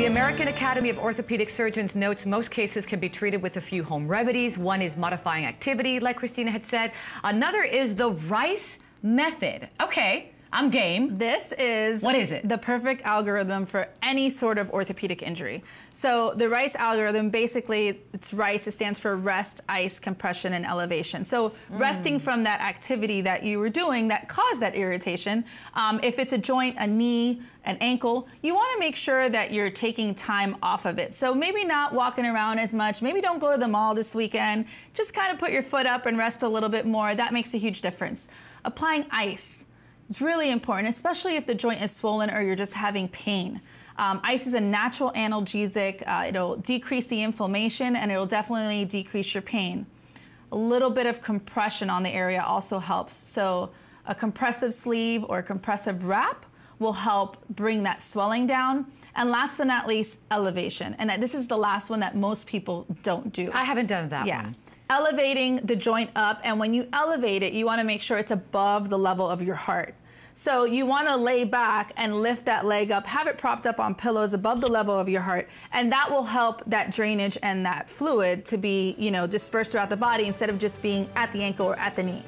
The American Academy of Orthopedic Surgeons notes most cases can be treated with a few home remedies. One is modifying activity, like Cristina had said. Another is the RICE method. Okay. I'm game. This is what is it? The perfect algorithm for any sort of orthopedic injury. So the RICE algorithm, basically, it's RICE. It stands for rest, ice, compression, and elevation. So mm. resting from that activity that you were doing that caused that irritation. Um, if it's a joint, a knee, an ankle, you want to make sure that you're taking time off of it. So maybe not walking around as much. Maybe don't go to the mall this weekend. Just kind of put your foot up and rest a little bit more. That makes a huge difference. Applying ice. It's really important, especially if the joint is swollen or you're just having pain. Um, ice is a natural analgesic. Uh, it'll decrease the inflammation and it'll definitely decrease your pain. A little bit of compression on the area also helps. So a compressive sleeve or a compressive wrap will help bring that swelling down. And last but not least, elevation. And this is the last one that most people don't do. I haven't done that yeah. one elevating the joint up. And when you elevate it, you want to make sure it's above the level of your heart. So you want to lay back and lift that leg up, have it propped up on pillows above the level of your heart, and that will help that drainage and that fluid to be, you know, dispersed throughout the body instead of just being at the ankle or at the knee.